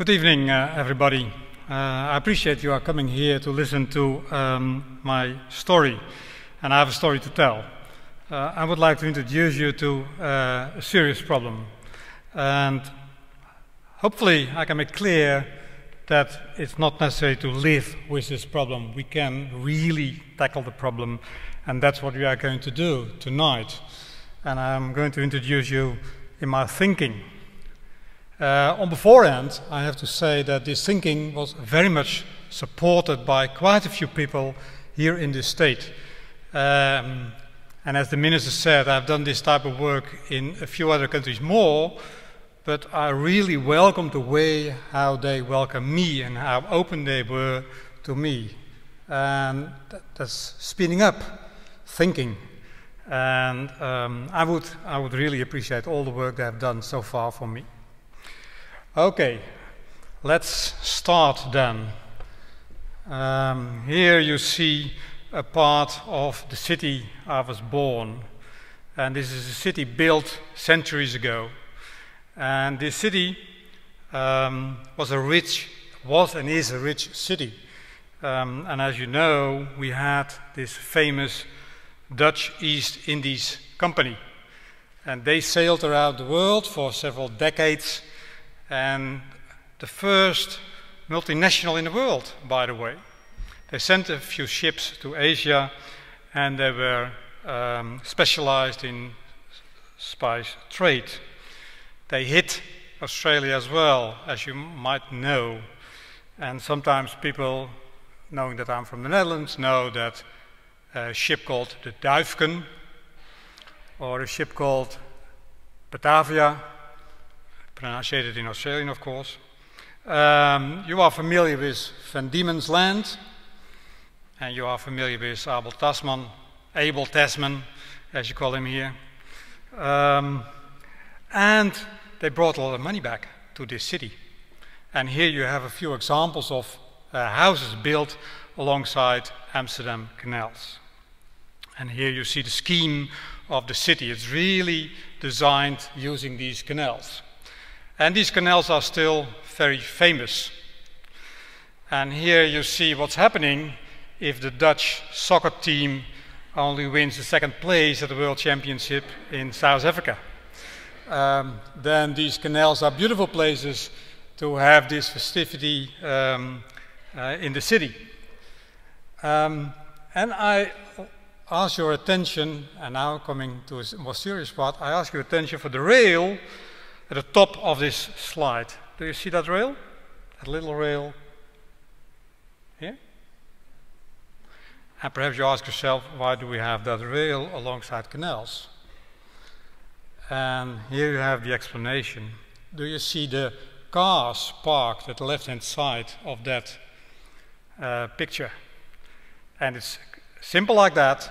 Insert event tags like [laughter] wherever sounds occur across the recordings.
Good evening, uh, everybody. Uh, I appreciate you are coming here to listen to um, my story, and I have a story to tell. Uh, I would like to introduce you to uh, a serious problem, and hopefully, I can make clear that it's not necessary to live with this problem. We can really tackle the problem, and that's what we are going to do tonight. And I'm going to introduce you in my thinking. Uh, on the forehand, I have to say that this thinking was very much supported by quite a few people here in this state. Um, and as the minister said, I've done this type of work in a few other countries more, but I really welcome the way how they welcome me and how open they were to me. And that's speeding up thinking. And um, I, would, I would really appreciate all the work they have done so far for me. Okay, let's start then. Um, here you see a part of the city I was born. And this is a city built centuries ago. And this city um, was a rich, was and is a rich city. Um, and as you know, we had this famous Dutch East Indies Company. And they sailed around the world for several decades and the first multinational in the world, by the way. They sent a few ships to Asia and they were um, specialized in spice trade. They hit Australia as well, as you might know. And sometimes people, knowing that I'm from the Netherlands, know that a ship called the Duyfken or a ship called Batavia pronunciated in Australian, of course. Um, you are familiar with Van Diemen's Land, and you are familiar with Abel Tasman, Abel Tasman, as you call him here. Um, and they brought a lot of money back to this city. And here you have a few examples of uh, houses built alongside Amsterdam canals. And here you see the scheme of the city. It's really designed using these canals. And these canals are still very famous. And here you see what's happening if the Dutch soccer team only wins the second place at the World Championship in South Africa. Um, then these canals are beautiful places to have this festivity um, uh, in the city. Um, and I ask your attention, and now coming to a more serious part, I ask your attention for the rail at the top of this slide. Do you see that rail? That little rail here? And perhaps you ask yourself, why do we have that rail alongside canals? And here you have the explanation. Do you see the cars parked at the left-hand side of that uh, picture? And it's simple like that.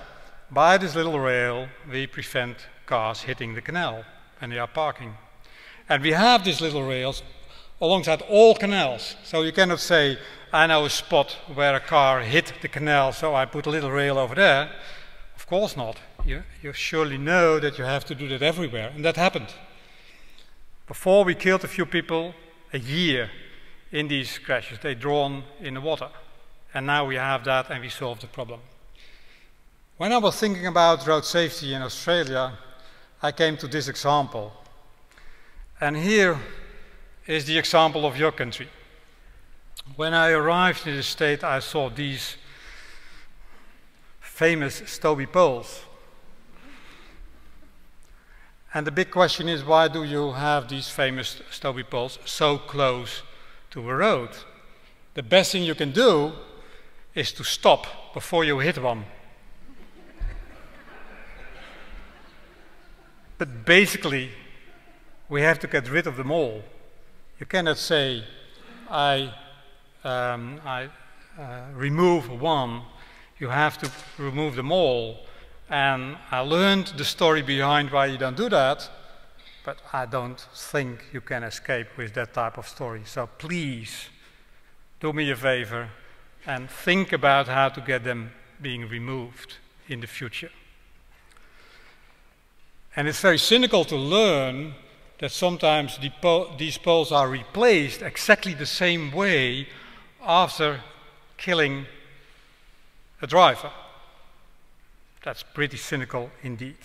By this little rail, we prevent cars hitting the canal when they are parking. And we have these little rails alongside all canals. So you cannot say, I know a spot where a car hit the canal, so I put a little rail over there. Of course not. You, you surely know that you have to do that everywhere. And that happened. Before we killed a few people a year in these crashes, they drawn in the water. And now we have that and we solved the problem. When I was thinking about road safety in Australia, I came to this example. And here is the example of your country. When I arrived in the state, I saw these famous Stobie poles. And the big question is why do you have these famous Stobie poles so close to a road? The best thing you can do is to stop before you hit one. but basically, we have to get rid of them all. You cannot say, I, um, I uh, remove one. You have to remove them all. And I learned the story behind why you don't do that, but I don't think you can escape with that type of story. So please, do me a favor and think about how to get them being removed in the future. And it's very cynical to learn that sometimes the po these poles are replaced exactly the same way after killing a driver. That's pretty cynical indeed.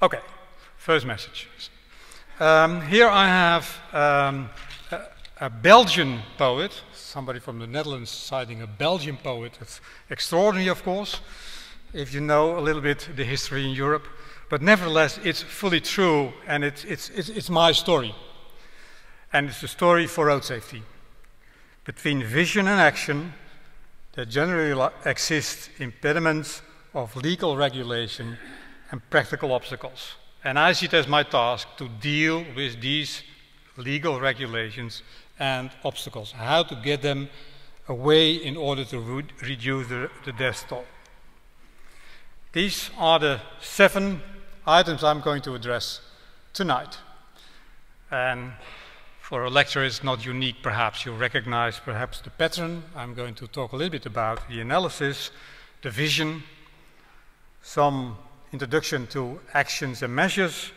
Okay, first message. Um, here I have um, a, a, Belgian poet, somebody from the Netherlands citing a Belgian poet. It's extraordinary, of course, if you know a little bit the history in Europe. But nevertheless, it's fully true, and it's, it's, it's, it's my story. And it's a story for road safety. Between vision and action, there generally exist impediments of legal regulation and practical obstacles. And I see it as my task to deal with these legal regulations and obstacles, how to get them away in order to re reduce the, the death toll. These are the seven items I'm going to address tonight. And for a lecture, it's not unique, perhaps. You recognize perhaps the pattern. I'm going to talk a little bit about the analysis, the vision, some introduction to actions and measures.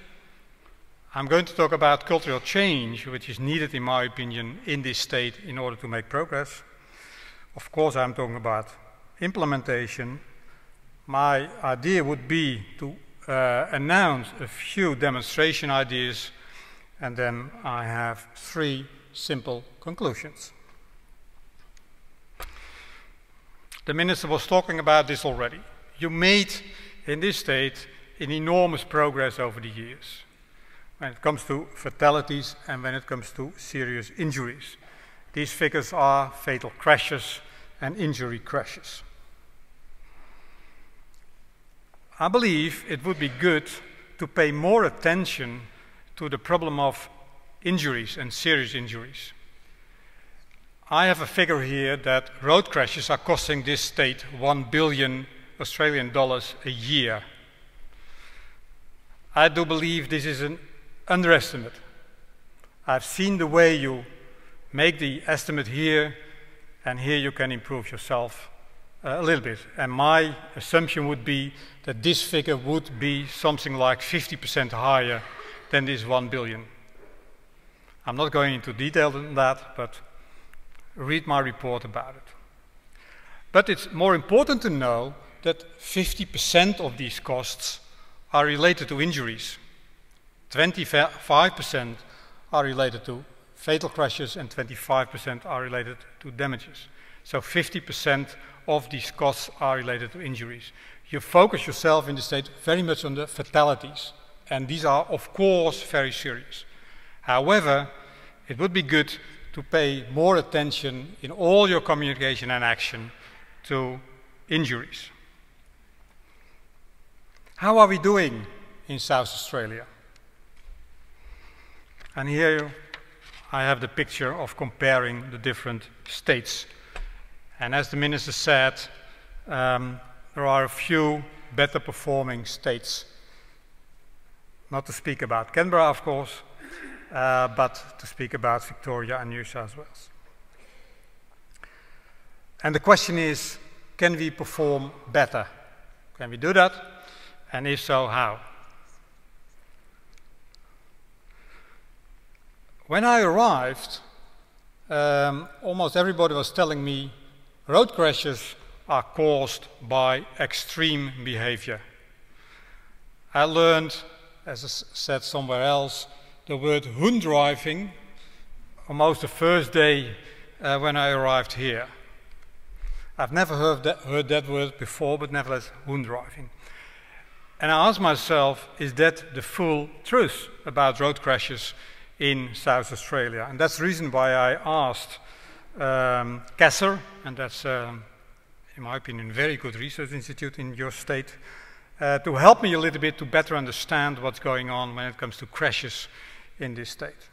I'm going to talk about cultural change, which is needed, in my opinion, in this state in order to make progress. Of course, I'm talking about implementation. My idea would be to uh, announce a few demonstration ideas, and then I have three simple conclusions. The minister was talking about this already. You made, in this state, an enormous progress over the years when it comes to fatalities and when it comes to serious injuries. These figures are fatal crashes and injury crashes. I believe it would be good to pay more attention to the problem of injuries and serious injuries. I have a figure here that road crashes are costing this state 1 billion Australian dollars a year. I do believe this is an underestimate. I've seen the way you make the estimate here, and here you can improve yourself a little bit. And my assumption would be that this figure would be something like 50% higher than this 1 billion. I'm not going into detail on that, but read my report about it. But it's more important to know that 50% of these costs are related to injuries. 25% are related to fatal crashes and 25% are related to damages. So 50% of these costs are related to injuries. You focus yourself in the state very much on the fatalities, and these are, of course, very serious. However, it would be good to pay more attention in all your communication and action to injuries. How are we doing in South Australia? And here I have the picture of comparing the different states and as the minister said, um, there are a few better performing states. Not to speak about Canberra, of course, uh, but to speak about Victoria and New South Wales. And the question is, can we perform better? Can we do that? And if so, how? When I arrived, um, almost everybody was telling me Road crashes are caused by extreme behavior. I learned, as I said somewhere else, the word hoon driving almost the first day uh, when I arrived here. I've never heard that, heard that word before, but nevertheless, hoon driving. And I asked myself, is that the full truth about road crashes in South Australia? And that's the reason why I asked um, CASR, and that's, um, in my opinion, a very good research institute in your state, uh, to help me a little bit to better understand what's going on when it comes to crashes in this state.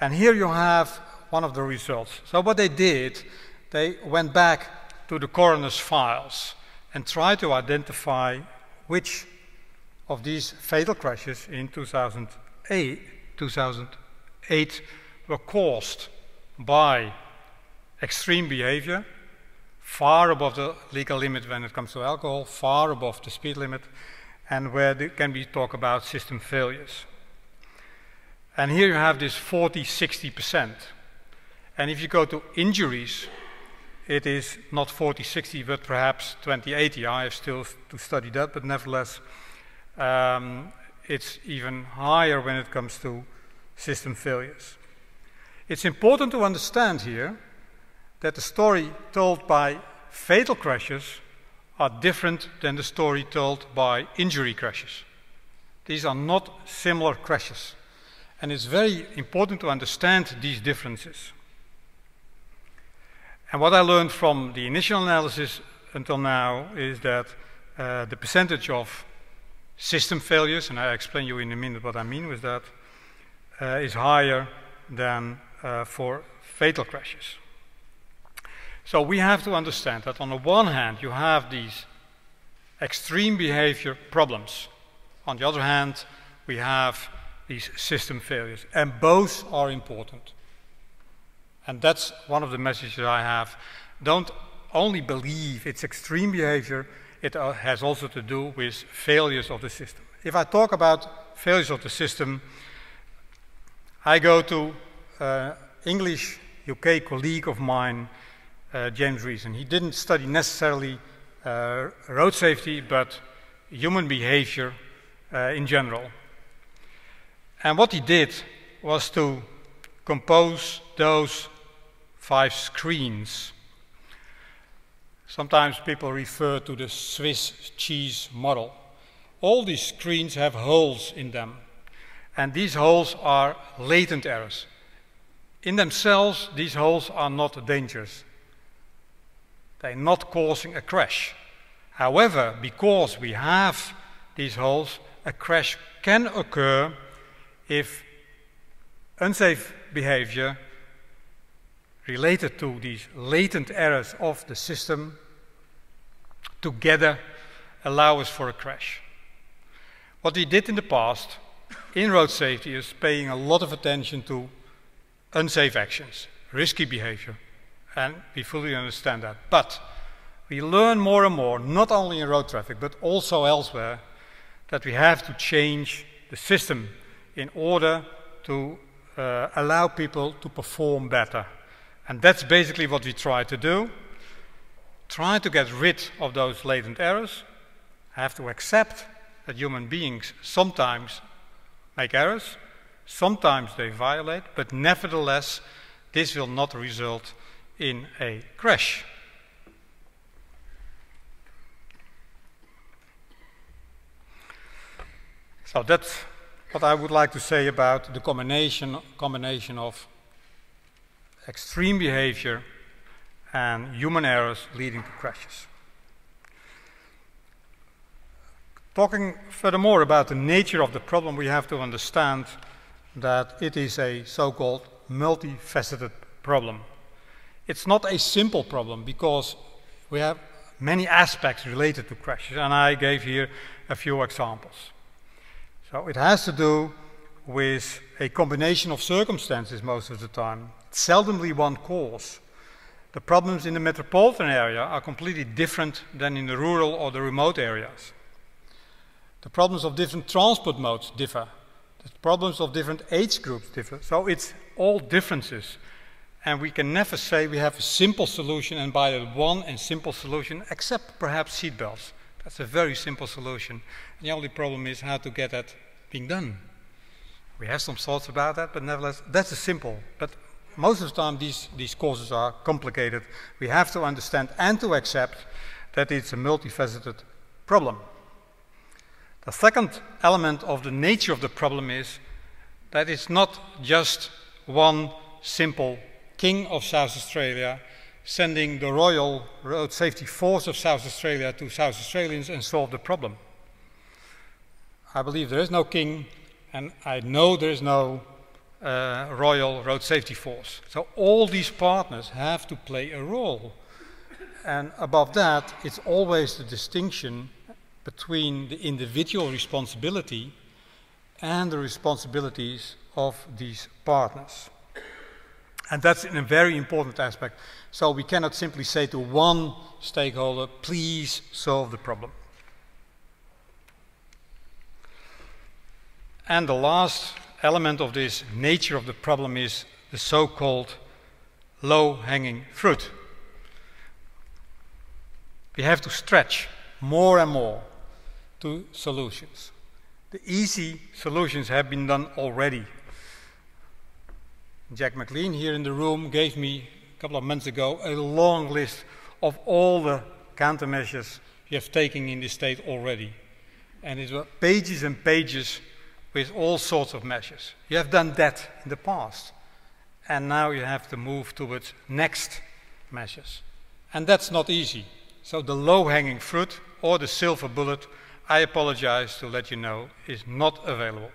And here you have one of the results. So what they did, they went back to the coroner's files and tried to identify which of these fatal crashes in 2008, 2008 were caused by extreme behavior, far above the legal limit when it comes to alcohol, far above the speed limit, and where can we talk about system failures. And here you have this 40 60%. And if you go to injuries, it is not 40 60, but perhaps 20 80. I have still to study that, but nevertheless, um, it's even higher when it comes to system failures. It's important to understand here that the story told by fatal crashes are different than the story told by injury crashes. These are not similar crashes. And it's very important to understand these differences. And what I learned from the initial analysis until now is that uh, the percentage of system failures, and I'll explain you in a minute what I mean with that, uh, is higher than uh, for fatal crashes. So we have to understand that on the one hand, you have these extreme behavior problems. On the other hand, we have these system failures, and both are important. And that's one of the messages I have. Don't only believe it's extreme behavior, it uh, has also to do with failures of the system. If I talk about failures of the system, I go to uh, English UK colleague of mine uh, James Reason. He didn't study necessarily uh, road safety, but human behavior uh, in general. And what he did was to compose those five screens. Sometimes people refer to the Swiss cheese model. All these screens have holes in them, and these holes are latent errors. In themselves, these holes are not dangerous. They're not causing a crash. However, because we have these holes, a crash can occur if unsafe behavior related to these latent errors of the system together allow us for a crash. What we did in the past in road safety is paying a lot of attention to unsafe actions, risky behavior, and we fully understand that. But we learn more and more, not only in road traffic, but also elsewhere, that we have to change the system in order to uh, allow people to perform better. And that's basically what we try to do. Try to get rid of those latent errors, have to accept that human beings sometimes make errors, sometimes they violate, but nevertheless, this will not result in a crash. So that's what I would like to say about the combination, combination of extreme behavior and human errors leading to crashes. Talking furthermore about the nature of the problem, we have to understand that it is a so called multifaceted problem. It's not a simple problem because we have many aspects related to crashes, and I gave here a few examples. So it has to do with a combination of circumstances most of the time, it's seldomly one cause. The problems in the metropolitan area are completely different than in the rural or the remote areas. The problems of different transport modes differ. The problems of different age groups differ. So it's all differences. And we can never say we have a simple solution and buy that one and simple solution, except perhaps seatbelts. That's a very simple solution. The only problem is how to get that being done. We have some thoughts about that, but nevertheless, that's a simple. But most of the time, these, these causes are complicated. We have to understand and to accept that it's a multifaceted problem. The second element of the nature of the problem is that it's not just one simple King of South Australia, sending the Royal Road Safety Force of South Australia to South Australians and solve the problem. I believe there is no king, and I know there is no uh, Royal Road Safety Force. So all these partners have to play a role. And above that, it's always the distinction between the individual responsibility and the responsibilities of these partners. And that's a very important aspect. So we cannot simply say to one stakeholder, please solve the problem. And the last element of this nature of the problem is the so called low hanging fruit. We have to stretch more and more to solutions. The easy solutions have been done already. Jack McLean here in the room gave me a couple of months ago a long list of all the countermeasures you have taken in this state already. And it was pages and pages with all sorts of measures. You have done that in the past. And now you have to move towards next measures. And that's not easy. So the low hanging fruit or the silver bullet, I apologize to let you know, is not available.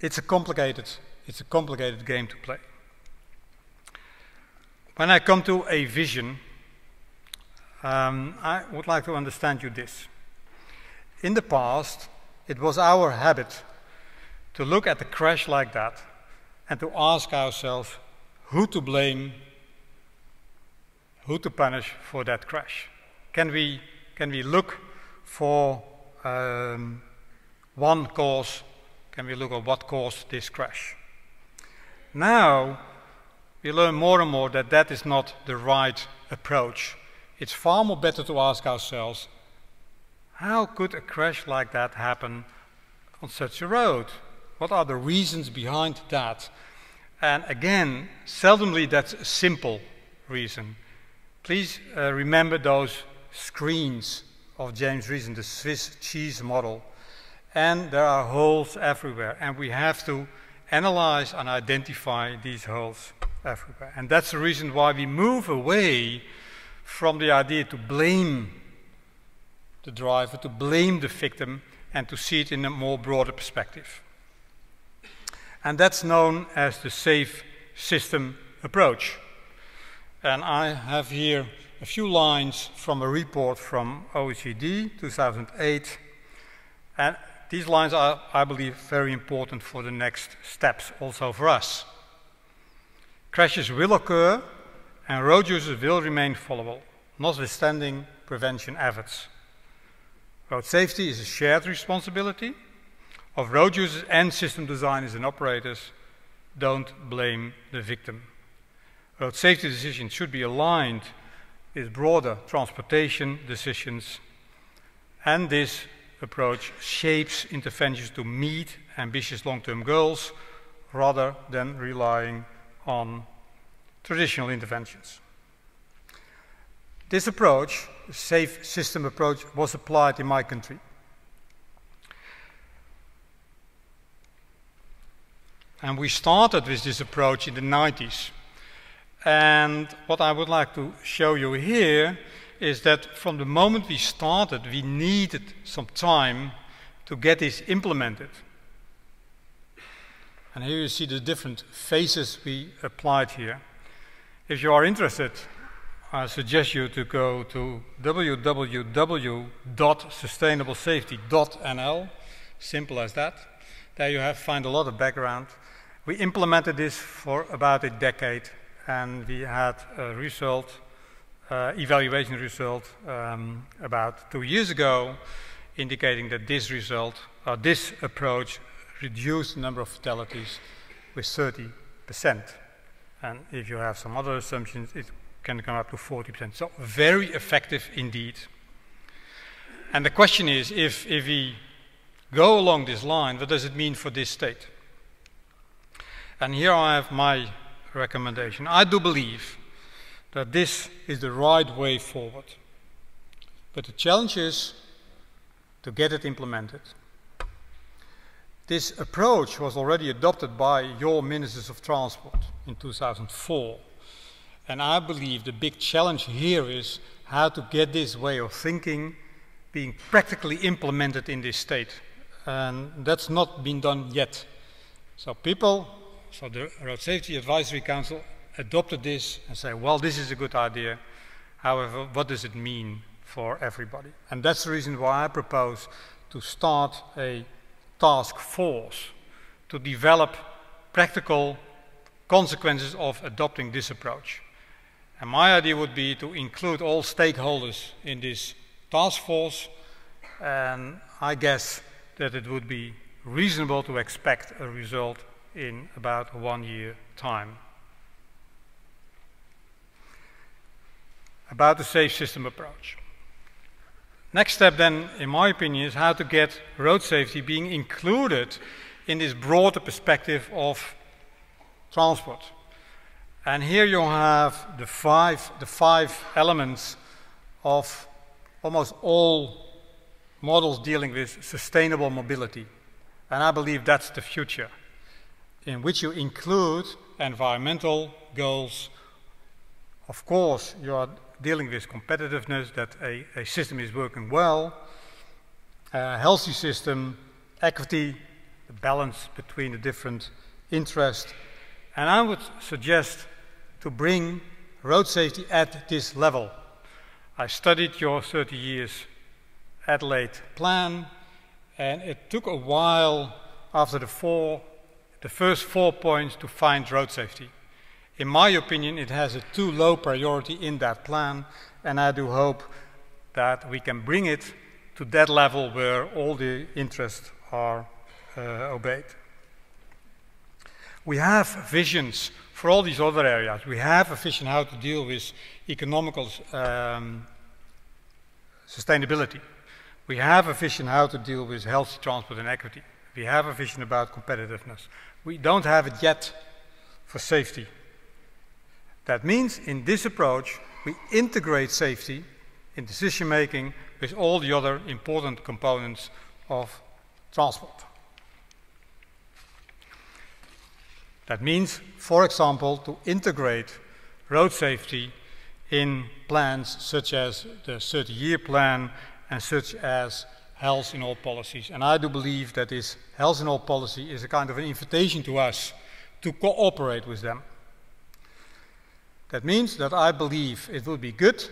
It's a complicated, it's a complicated game to play. When I come to a vision, um, I would like to understand you this. In the past, it was our habit to look at the crash like that and to ask ourselves who to blame, who to punish for that crash. Can we, can we look for um, one cause? Can we look at what caused this crash? Now, we learn more and more that that is not the right approach. It's far more better to ask ourselves how could a crash like that happen on such a road? What are the reasons behind that? And again, seldomly that's a simple reason. Please uh, remember those screens of James Reason, the Swiss cheese model. And there are holes everywhere, and we have to analyze and identify these holes everywhere. And that's the reason why we move away from the idea to blame the driver, to blame the victim, and to see it in a more broader perspective. And that's known as the safe system approach. And I have here a few lines from a report from OECD 2008. And these lines are, I believe, very important for the next steps, also for us. Crashes will occur and road users will remain followable, notwithstanding prevention efforts. Road safety is a shared responsibility of road users and system designers and operators. Don't blame the victim. Road safety decisions should be aligned with broader transportation decisions, and this approach shapes interventions to meet ambitious long term goals rather than relying on traditional interventions. This approach, the safe system approach, was applied in my country. And we started with this approach in the 90s. And what I would like to show you here is that from the moment we started, we needed some time to get this implemented. And here you see the different phases we applied here. If you are interested, I suggest you to go to www.sustainablesafety.nl. Simple as that. There you have find a lot of background. We implemented this for about a decade, and we had a result, uh, evaluation result, um, about two years ago, indicating that this result, uh, this approach, reduced the number of fatalities with 30 percent. And if you have some other assumptions, it can come up to 40%. So very effective indeed. And the question is, if, if we go along this line, what does it mean for this state? And here I have my recommendation. I do believe that this is the right way forward. But the challenge is to get it implemented. This approach was already adopted by your ministers of transport in 2004. And I believe the big challenge here is how to get this way of thinking being practically implemented in this state. And that's not been done yet. So people, so the Road Safety Advisory Council adopted this and say, well, this is a good idea. However, what does it mean for everybody? And that's the reason why I propose to start a task force to develop practical consequences of adopting this approach. And my idea would be to include all stakeholders in this task force, and I guess that it would be reasonable to expect a result in about one year time. About the safe system approach. Next step then, in my opinion, is how to get road safety being included in this broader perspective of transport. And here you have the five, the five elements of almost all models dealing with sustainable mobility. And I believe that's the future, in which you include environmental goals. Of course, you are dealing with competitiveness, that a, a system is working well, a healthy system, equity, the balance between the different interests. And I would suggest to bring road safety at this level. I studied your 30 years Adelaide plan, and it took a while after the four, the first four points to find road safety. In my opinion, it has a too low priority in that plan, and I do hope that we can bring it to that level where all the interests are uh, obeyed. We have visions for all these other areas. We have a vision how to deal with economical um, sustainability. We have a vision how to deal with healthy transport and equity. We have a vision about competitiveness. We don't have it yet for safety. That means in this approach, we integrate safety in decision making with all the other important components of transport. That means, for example, to integrate road safety in plans such as the 30 year plan and such as health in all policies. And I do believe that this health in all policy is a kind of an invitation to us to cooperate with them. That means that I believe it will be good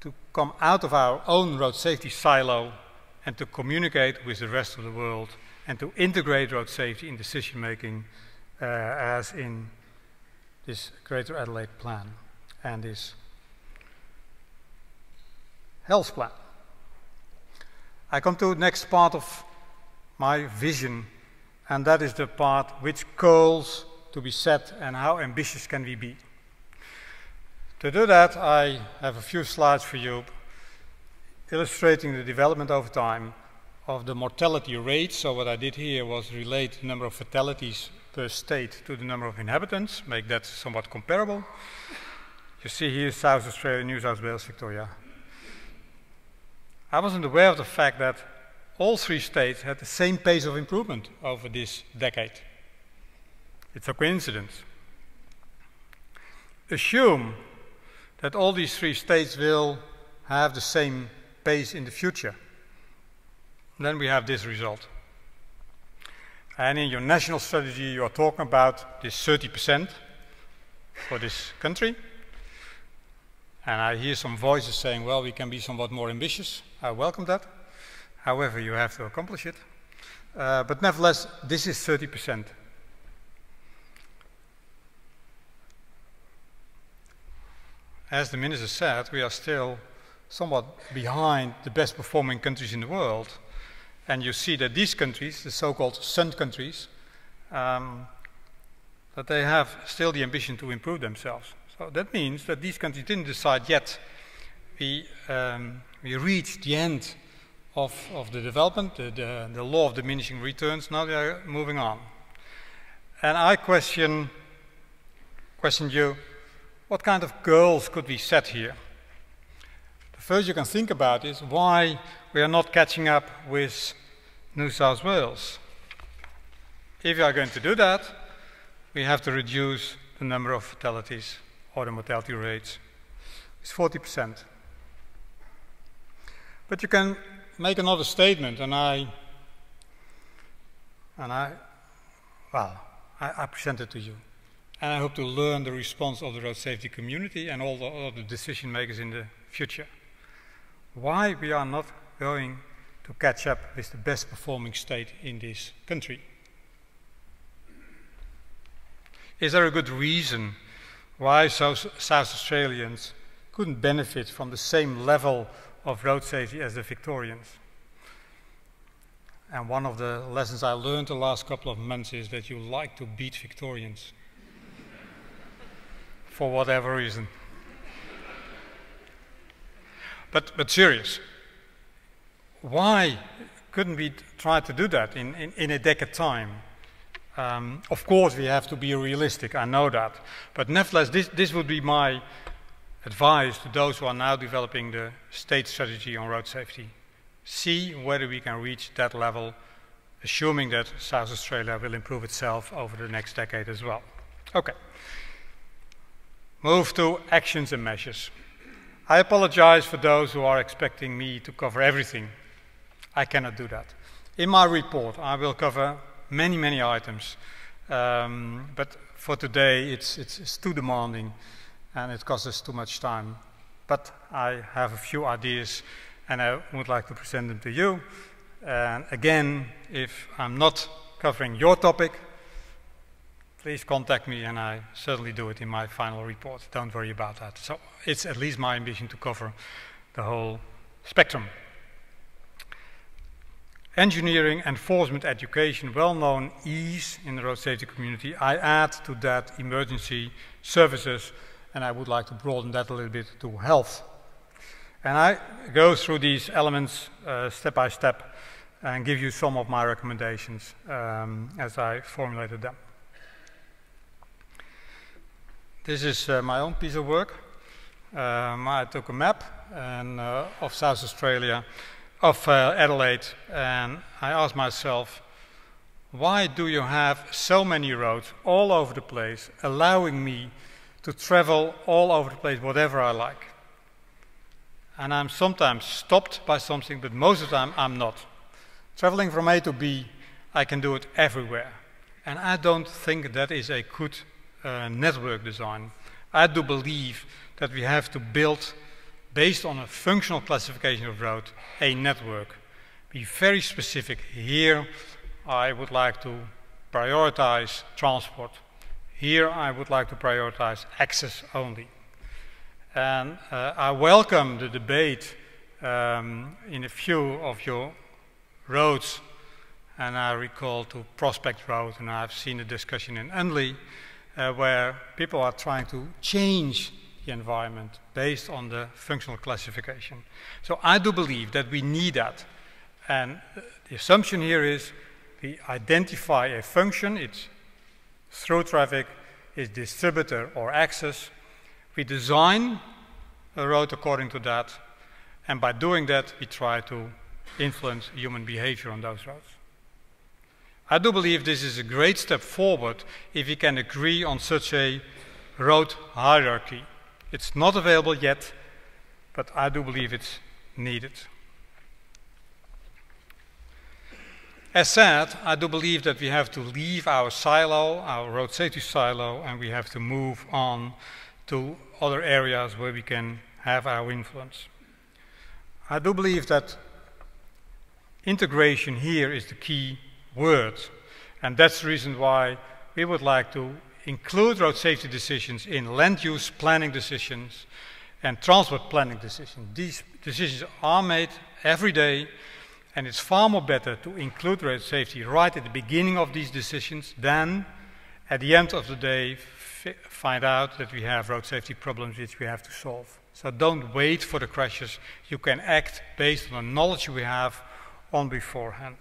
to come out of our own road safety silo and to communicate with the rest of the world and to integrate road safety in decision making uh, as in this Greater Adelaide plan and this health plan. I come to the next part of my vision, and that is the part which goals to be set and how ambitious can we be. To do that, I have a few slides for you illustrating the development over time of the mortality rate. So what I did here was relate the number of fatalities per state to the number of inhabitants, make that somewhat comparable. You see here South Australia, New South Wales, Victoria. I wasn't aware of the fact that all three states had the same pace of improvement over this decade. It's a coincidence. Assume that all these three states will have the same pace in the future. Then we have this result. And in your national strategy, you are talking about this 30% for this country. And I hear some voices saying, well, we can be somewhat more ambitious. I welcome that. However, you have to accomplish it. Uh, but nevertheless, this is 30%. as the minister said, we are still somewhat behind the best performing countries in the world. And you see that these countries, the so-called SUN countries, um, that they have still the ambition to improve themselves. So that means that these countries didn't decide yet. We, um, we reached the end of, of the development, the, the, the law of diminishing returns. Now they are moving on. And I question, question you, what kind of goals could we set here? The first you can think about is why we are not catching up with New South Wales. If we are going to do that, we have to reduce the number of fatalities or the mortality rates. It's 40%. But you can make another statement, and I, and I, well, I, I present it to you. And I hope to learn the response of the road safety community and all the other decision makers in the future. Why we are not going to catch up with the best performing state in this country. Is there a good reason why South, South Australians couldn't benefit from the same level of road safety as the Victorians? And one of the lessons I learned the last couple of months is that you like to beat Victorians. [laughs] for whatever reason. But, but serious, why couldn't we try to do that in, in, in a decade time? Um, of course, we have to be realistic, I know that. But nevertheless, this, this would be my advice to those who are now developing the state strategy on road safety. See whether we can reach that level, assuming that South Australia will improve itself over the next decade as well. Okay. Move to actions and measures. I apologize for those who are expecting me to cover everything. I cannot do that. In my report, I will cover many, many items, um, but for today, it's, it's, it's too demanding and it costs us too much time. But I have a few ideas and I would like to present them to you. And again, if I'm not covering your topic, please contact me and I certainly do it in my final report. Don't worry about that. So it's at least my ambition to cover the whole spectrum. Engineering, enforcement, education, well-known ease in the road safety community. I add to that emergency services and I would like to broaden that a little bit to health. And I go through these elements uh, step by step and give you some of my recommendations um, as I formulated them. This is uh, my own piece of work. Um, I took a map and, uh, of South Australia, of uh, Adelaide, and I asked myself, why do you have so many roads all over the place allowing me to travel all over the place, whatever I like. And I'm sometimes stopped by something, but most of the time I'm not. Traveling from A to B, I can do it everywhere. And I don't think that is a good uh, network design. I do believe that we have to build, based on a functional classification of road, a network. Be very specific. Here, I would like to prioritize transport here I would like to prioritize access only. And uh, I welcome the debate um, in a few of your roads, and I recall to Prospect Road, and I've seen a discussion in Unley, uh, where people are trying to change the environment based on the functional classification. So I do believe that we need that. And the assumption here is we identify a function, it's through traffic is distributor or access. We design a road according to that, and by doing that, we try to influence human behavior on those roads. I do believe this is a great step forward if we can agree on such a road hierarchy. It's not available yet, but I do believe it's needed. As said, I do believe that we have to leave our silo, our road safety silo, and we have to move on to other areas where we can have our influence. I do believe that integration here is the key word, and that's the reason why we would like to include road safety decisions in land use planning decisions and transport planning decisions. These decisions are made every day and it's far more better to include road safety right at the beginning of these decisions than at the end of the day find out that we have road safety problems which we have to solve. So don't wait for the crashes. You can act based on the knowledge we have on beforehand.